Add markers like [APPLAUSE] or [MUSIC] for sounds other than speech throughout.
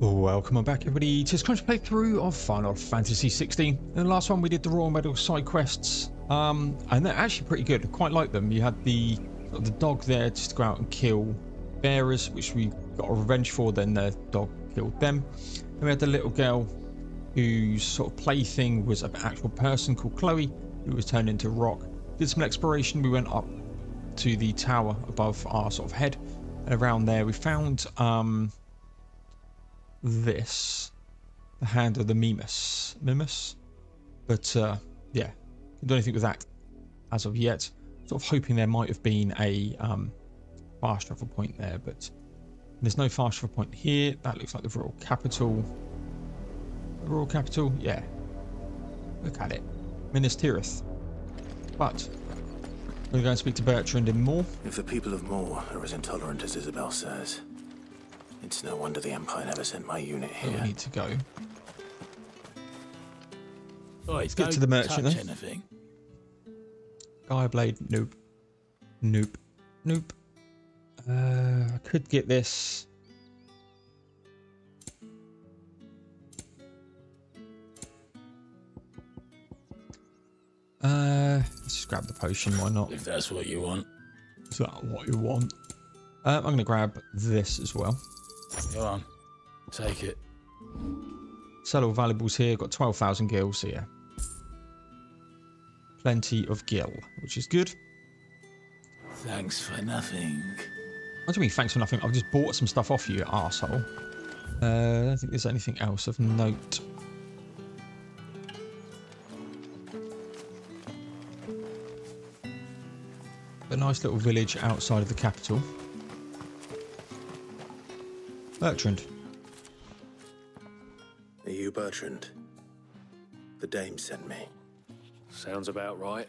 Welcome back everybody to this crunch playthrough of Final Fantasy 16. In the last one we did the Royal Medal side quests, um, and they're actually pretty good. I quite like them. You had the the dog there just to go out and kill bearers, which we got a revenge for. Then the dog killed them. Then we had the little girl whose sort of plaything was an actual person called Chloe, who was turned into rock. Did some exploration. We went up to the tower above our sort of head, and around there we found. Um, this, the hand of the Mimus. Mimus? But uh, yeah, do anything with that as of yet. Sort of hoping there might have been a um, fast travel point there, but there's no fast travel point here. That looks like the royal capital. The royal capital, yeah. Look at it, Minas Tirith. But we're going to speak to Bertrand in Moore. If the people of Moore are as intolerant as Isabelle says, it's no wonder the Empire never sent my unit where here. we need to go. Let's get to the merchant touch then. anything. Gaia Blade, nope. Nope. Nope. Uh, I could get this. Uh, let's just grab the potion, why not? If that's what you want. Is that what you want? Uh, I'm going to grab this as well. Go on. Take it. Sell all valuables here, got 12,000 gil, so yeah. Plenty of gil, which is good. Thanks for nothing. What do you mean, thanks for nothing? I've just bought some stuff off you, you arsehole. Uh, I don't think there's anything else of note. A nice little village outside of the capital. Bertrand. Are you Bertrand? The dame sent me. Sounds about right.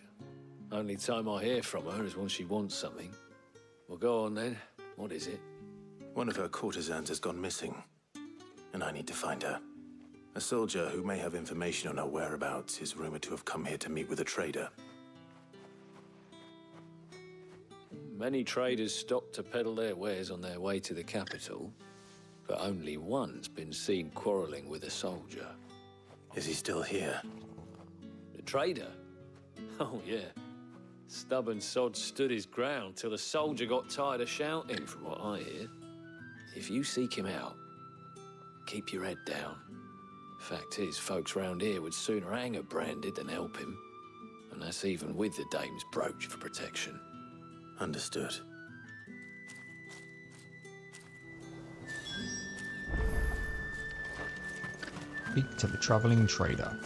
Only time I hear from her is when she wants something. Well, go on then. What is it? One of her courtesans has gone missing, and I need to find her. A soldier who may have information on her whereabouts is rumored to have come here to meet with a trader. Many traders stop to peddle their wares on their way to the capital, but only one's been seen quarreling with a soldier. Is he still here? The trader? Oh, yeah. Stubborn sod stood his ground till the soldier got tired of shouting, from what I hear. If you seek him out, keep your head down. Fact is, folks round here would sooner hang a branded than help him. And that's even with the dame's brooch for protection. Understood. Speak to the travelling trader.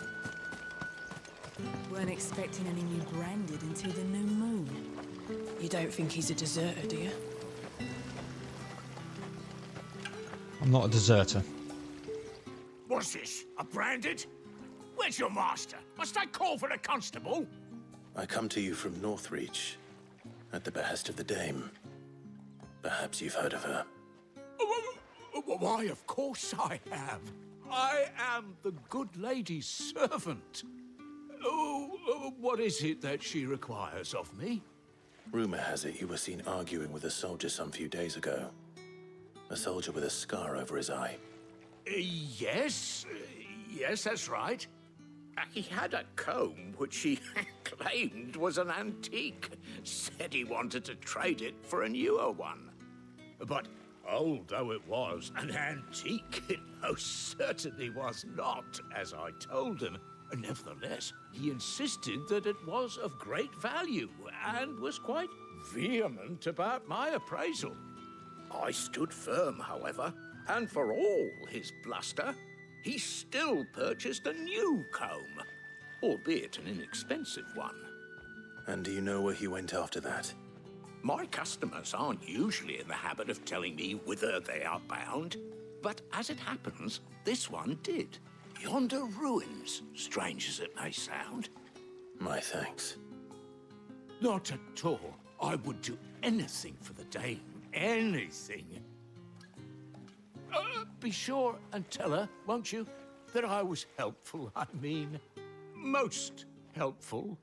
Weren't expecting any new branded until the new moon. You don't think he's a deserter, do you? I'm not a deserter. What's this? A branded? Where's your master? Must I call for a constable? I come to you from Northreach, at the behest of the dame. Perhaps you've heard of her. Oh, oh, oh, oh Why, of course I have. I am the good lady's servant. Oh, oh, what is it that she requires of me? Rumor has it you were seen arguing with a soldier some few days ago. A soldier with a scar over his eye. Uh, yes, uh, yes, that's right. Uh, He had a comb which he [LAUGHS] claimed was an antique. Said he wanted to trade it for a newer one. But old though it was, an antique it most certainly was not, as I told him. Nevertheless, he insisted that it was of great value and was quite vehement about my appraisal. I stood firm, however, and for all his bluster, he still purchased a new comb, albeit an inexpensive one. And do you know where he went after that? My customers aren't usually in the habit of telling me whither they are bound, but as it happens, this one did. Yonder ruins, strange as it may sound. My thanks. Not at all. I would do anything for the dame. Anything. Uh, be sure and tell her, won't you, that I was helpful. I mean, most helpful.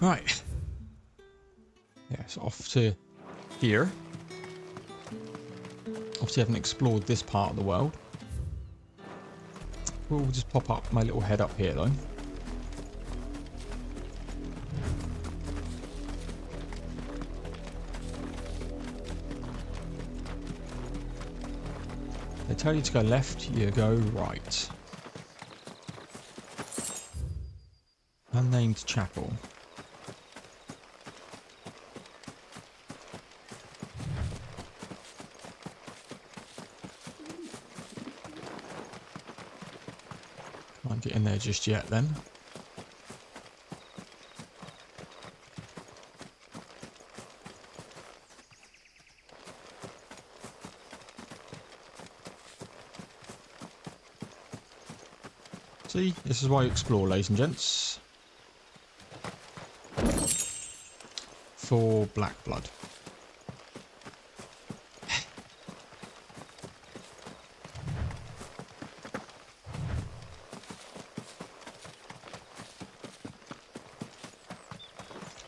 Right. Yeah, so off to here. Obviously, I haven't explored this part of the world. We'll just pop up my little head up here, though. They tell you to go left, you go right. Unnamed chapel. Can't get in there just yet then. See, this is why you explore, ladies and gents. For black blood.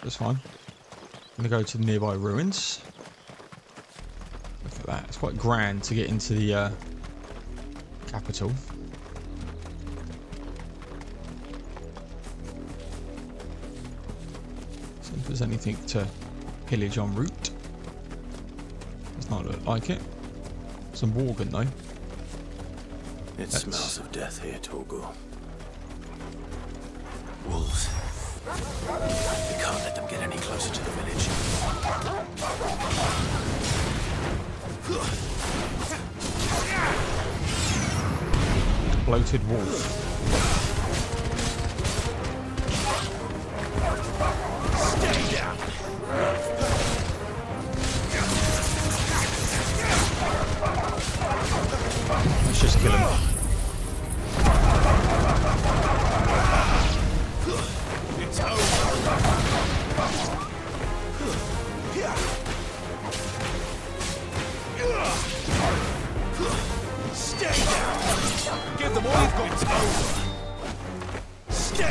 That's fine. I'm gonna go to the nearby ruins. Look at that. It's quite grand to get into the uh, capital. See if there's anything to pillage en route. Does not look like it. Some Worgen though. It That's- smells of death here, Torgal. Wolves. Closer to the village. Bloated wolf.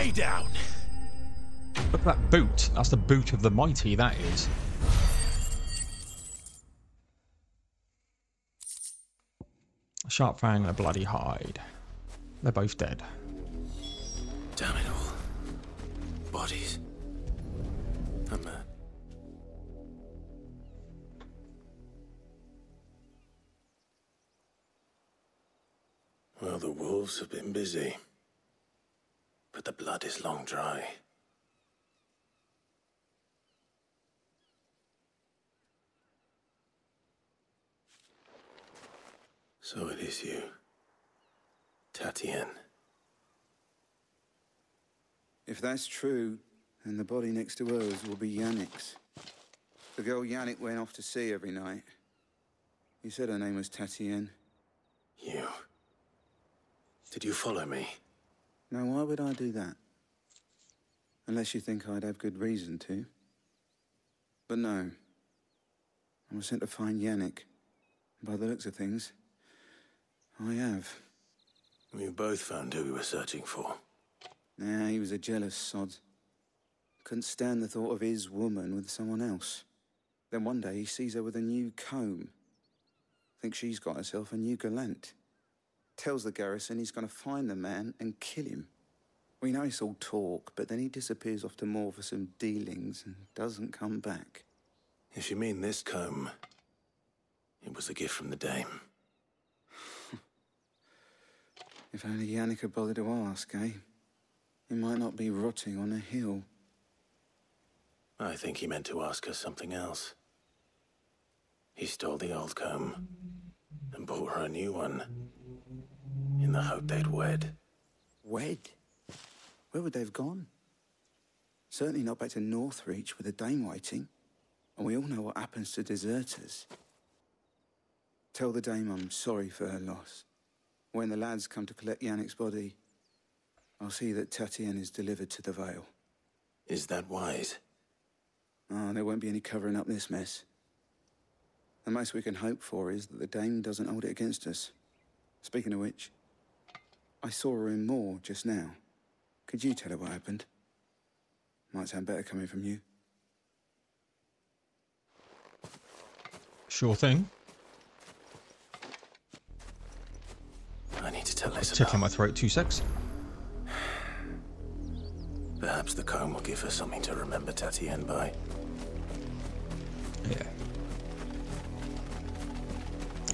Stay down! Look at that boot. That's the boot of the mighty, that is. A sharp fang and a bloody hide. They're both dead. Damn it all. Bodies. I'm Well, the wolves have been busy. But the blood is long dry. So it is you. Tatienne. If that's true, then the body next to hers will be Yannick's. The girl Yannick went off to sea every night. He said her name was Tatienne. You. Did you follow me? Now, why would I do that? Unless you think I'd have good reason to. But no. I was sent to find Yannick. By the looks of things, I have. We both found who we were searching for. Nah, he was a jealous sod. Couldn't stand the thought of his woman with someone else. Then one day he sees her with a new comb. Thinks she's got herself a new gallant. Tells the garrison he's going to find the man and kill him. We know it's all talk, but then he disappears off to Moor for some dealings and doesn't come back. If you mean this comb, it was a gift from the dame. [LAUGHS] If only Yannick had bothered to ask, eh? He might not be rotting on a hill. I think he meant to ask her something else. He stole the old comb and bought her a new one in the hope they'd wed. Wed? Where would they have gone? Certainly not back to Northreach with a dame waiting. And we all know what happens to deserters. Tell the dame I'm sorry for her loss. When the lads come to collect Yannick's body, I'll see that Tatienne is delivered to the Vale. Is that wise? Ah, there won't be any covering up this mess. The most we can hope for is that the dame doesn't hold it against us. Speaking of which, I saw her in Moor just now. Could you tell her what happened? Might sound better coming from you. Sure thing. I need to tell Isabelle. Tickling my throat. Two secs. Perhaps the comb will give her something to remember Tatienne by. Yeah.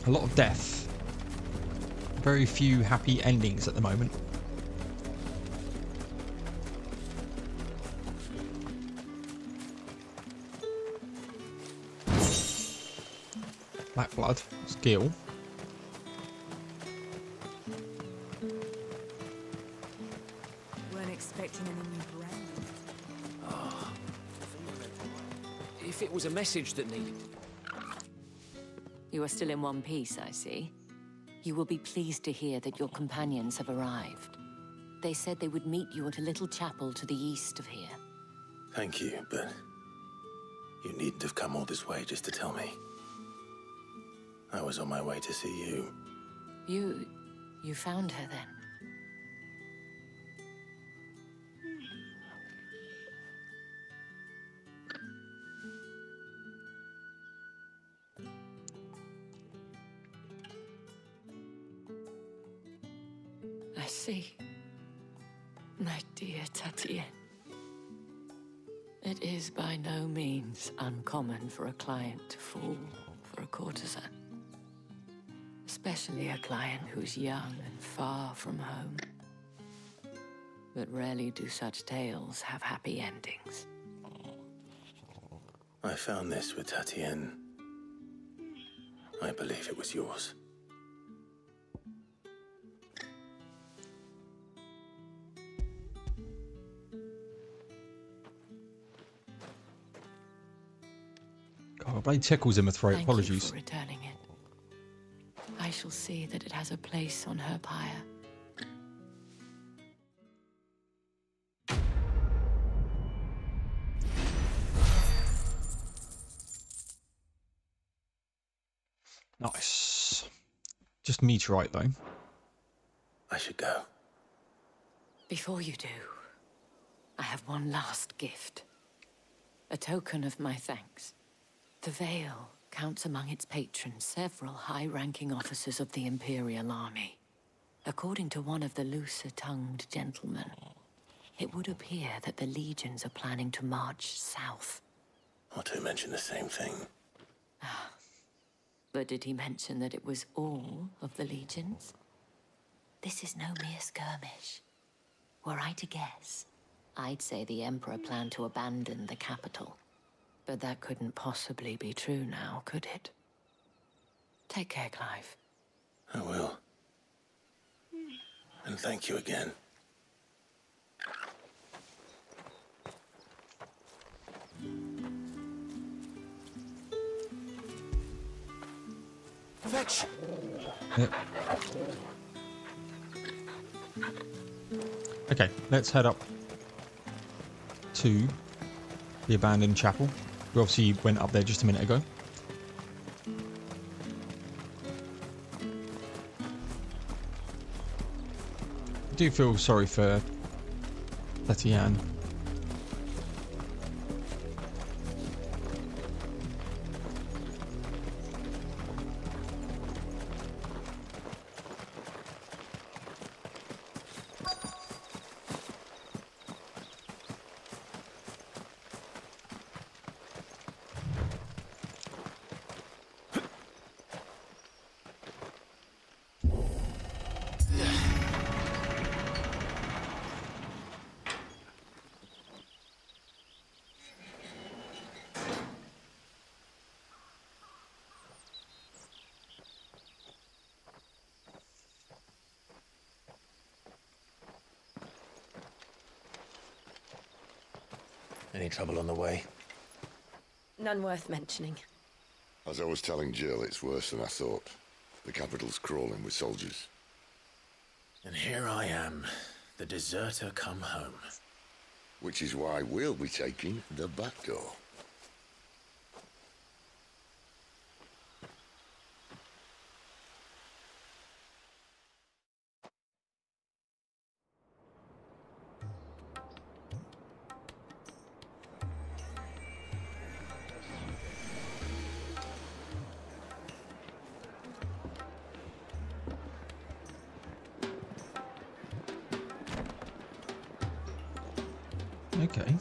A lot of death. Very few happy endings at the moment. Black blood. It's Gil. Weren't expecting any new branding. If it was a message that needed. You are still in one piece, I see. You will be pleased to hear that your companions have arrived. They said they would meet you at a little chapel to the east of here. Thank you, but you needn't have come all this way just to tell me. I was on my way to see you. You... you found her then? Is by no means uncommon for a client to fall for a courtesan. Especially a client who's young and far from home. But rarely do such tales have happy endings. I found this with Tatienne. I believe it was yours. God, my blade tickles in my throat. Thank Apologies. you for returning it. I shall see that it has a place on her pyre. Nice. Just meteorite though. I should go. Before you do, I have one last gift. A token of my thanks. The Vale counts among its patrons several high-ranking officers of the Imperial Army. According to one of the looser-tongued gentlemen, it would appear that the legions are planning to march south. Or to mention the same thing. Ah. But did he mention that it was all of the legions? This is no mere skirmish. Were I to guess, I'd say the Emperor planned to abandon the capital. But that couldn't possibly be true now, could it? Take care, Clive. I will. And thank you again. Fetch! Yep. Okay, let's head up to the abandoned chapel. We obviously went up there just a minute ago. I do feel sorry for Tatienne. Any trouble on the way? None worth mentioning. As I was telling Jill, it's worse than I thought. The capital's crawling with soldiers. And here I am, the deserter come home. Which is why we'll be taking the back door. Okay.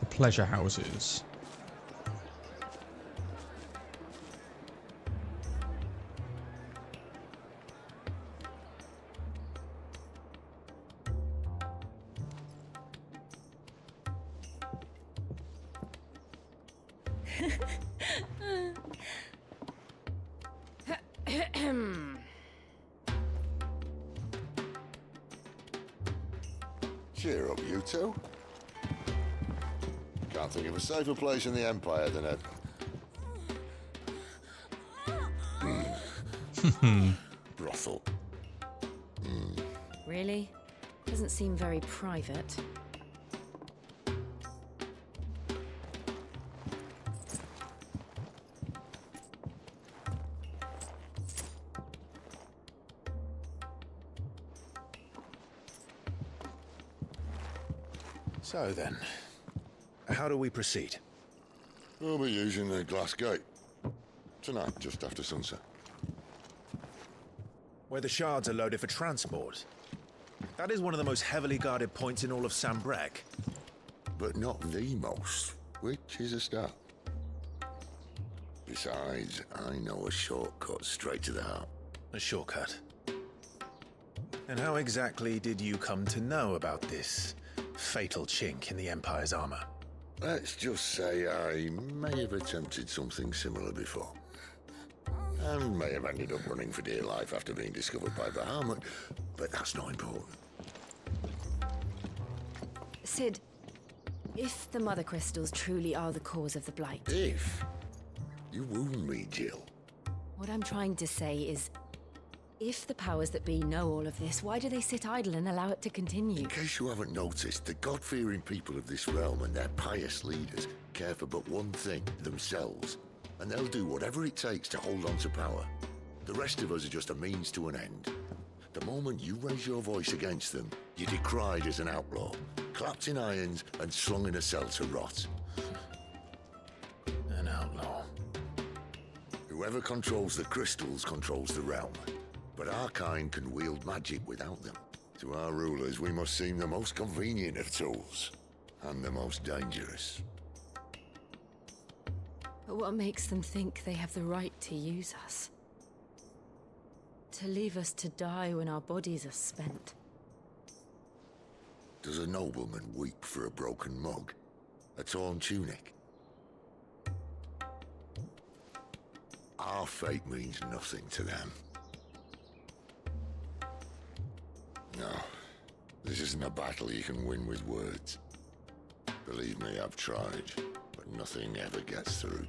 The pleasure houses. [LAUGHS] Cheer up, you two. Can't think of a safer place in the Empire than it. [LAUGHS] Brothel. Really? Doesn't seem very private. So then, how do we proceed? We'll be using the glass gate. Tonight, just after sunset. Where the shards are loaded for transport. That is one of the most heavily guarded points in all of Sanbreque. But not the most, which is a start. Besides, I know a shortcut straight to the heart. A shortcut. And how exactly did you come to know about this fatal chink in the Empire's armor? Let's just say I may have attempted something similar before. And may have ended up running for dear life after being discovered by Bahamut, but that's not important. Sid, if the Mother Crystals truly are the cause of the Blight, If you wound me, Jill, what I'm trying to say is if the powers that be know all of this, why do they sit idle and allow it to continue? in case you haven't noticed, the God-fearing people of this realm and their pious leaders care for but one thing, themselves. And they'll do whatever it takes to hold on to power. The rest of us are just a means to an end. The moment you raise your voice against them, you're decried as an outlaw, clapped in irons and slung in a cell to rot. An outlaw. Whoever controls the crystals controls the realm. But our kind can wield magic without them. To our rulers, we must seem the most convenient of tools. And the most dangerous. But what makes them think they have the right to use us? To leave us to die when our bodies are spent? Does a nobleman weep for a broken mug? A torn tunic? Our fate means nothing to them. This isn't a battle you can win with words. Believe me, I've tried, but nothing ever gets through.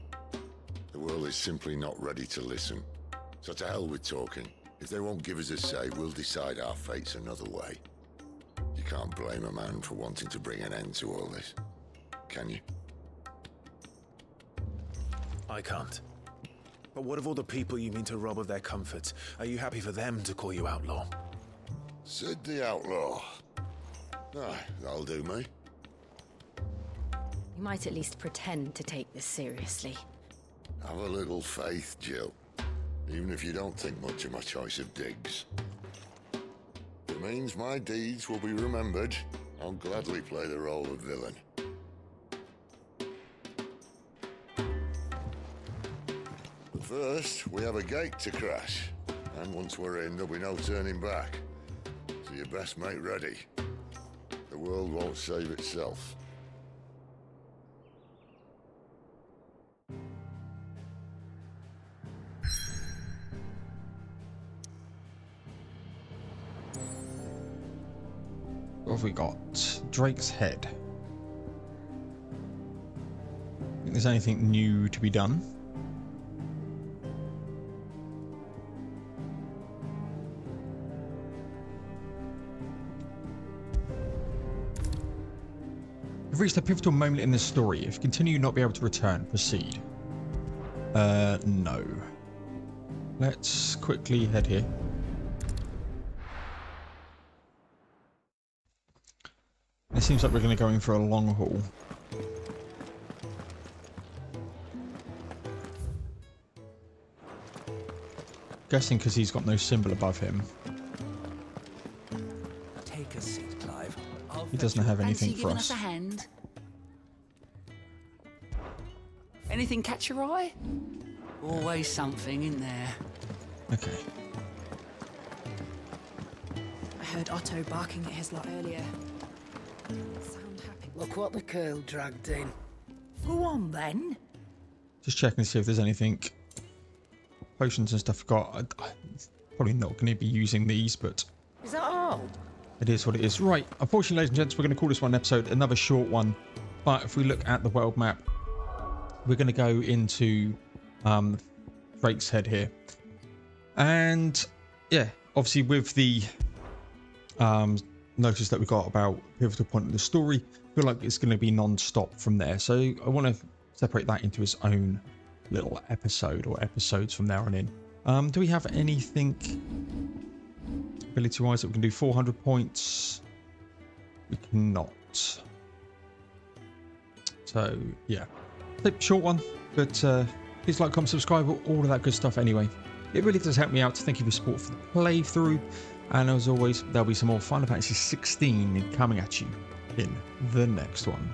The world is simply not ready to listen. So to hell with talking. If they won't give us a say, we'll decide our fates another way. You can't blame a man for wanting to bring an end to all this, can you? I can't. But what of all the people you mean to rob of their comforts? Are you happy for them to call you outlaw? Sid the Outlaw. Aye, that'll do me. You might at least pretend to take this seriously. Have a little faith, Jill. Even if you don't think much of my choice of digs. It means my deeds will be remembered, I'll gladly play the role of villain. But first, we have a gate to crash. And once we're in, there'll be no turning back. So you best make ready. The world won't save itself. What have we got? Drake's Head. Think there's anything new to be done? Reached a pivotal moment in this story. If you continue not be able to return, proceed. Uh, no. Let's quickly head here. It seems like we're going to go in for a long haul. Guessing because he's got no symbol above him. Take a seat, Clive. I'll He doesn't have anything Fancy for giving us. us a hand? Anything catch your eye? Always something in there. Okay. I heard Otto barking at his lot earlier. Sound happy. Look what the curl dragged in. Go on then. Just checking to see if there's anything. Potions and stuff I've got. I, I, probably not going to be using these, but Is that all? It is what it is. Right. Unfortunately, ladies and gents, we're going to call this one episode another short one. But if we look at the world map, we're going to go into um, Drake's Head here. And yeah, obviously with the um, notice that we got about pivotal point in the story, I feel like it's going to be non-stop from there. So I want to separate that into its own little episode or episodes from there on in. Um, do we have anything ability-wise that we can do? 400 points. We cannot. So yeah, Clip short one, but uh, please like, comment, subscribe, all of that good stuff. Anyway, it really does help me out. Thank you for support for the playthrough, and as always, there'll be some more Final Fantasy 16 coming at you in the next one.